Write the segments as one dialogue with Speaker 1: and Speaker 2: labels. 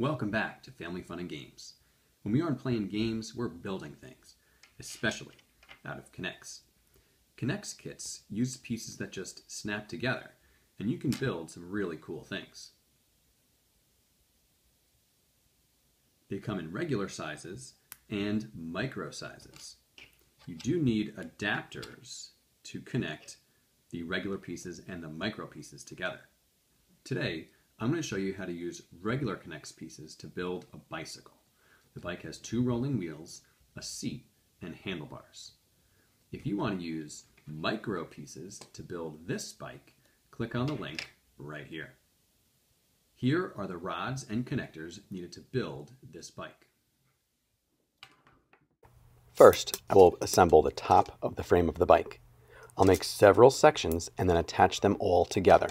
Speaker 1: Welcome back to Family Fun and Games. When we aren't playing games, we're building things, especially out of K'NEX. K'NEX kits use pieces that just snap together, and you can build some really cool things. They come in regular sizes and micro sizes. You do need adapters to connect the regular pieces and the micro pieces together. Today, I'm going to show you how to use regular K'NEX pieces to build a bicycle. The bike has two rolling wheels, a seat, and handlebars. If you want to use micro pieces to build this bike, click on the link right here. Here are the rods and connectors needed to build this bike.
Speaker 2: First, I will assemble the top of the frame of the bike. I'll make several sections and then attach them all together.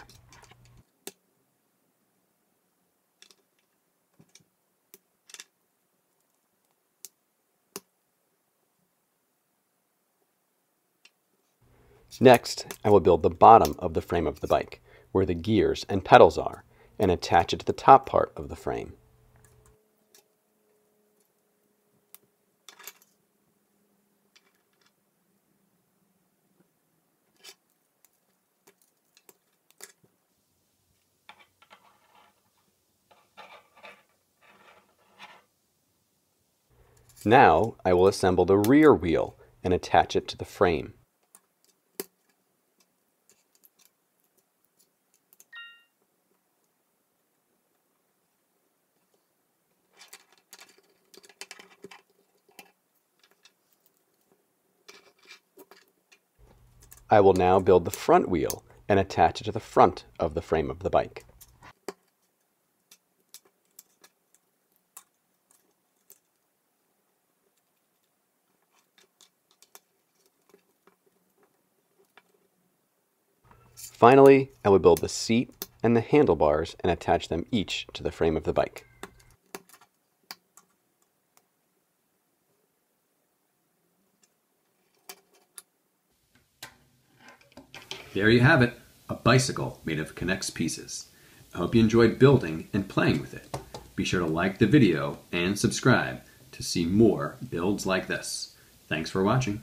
Speaker 2: Next, I will build the bottom of the frame of the bike, where the gears and pedals are, and attach it to the top part of the frame. Now I will assemble the rear wheel and attach it to the frame. I will now build the front wheel and attach it to the front of the frame of the bike. Finally, I will build the seat and the handlebars and attach them each to the frame of the bike.
Speaker 1: There you have it, a bicycle made of K'NEX pieces. I hope you enjoyed building and playing with it. Be sure to like the video and subscribe to see more builds like this. Thanks for watching.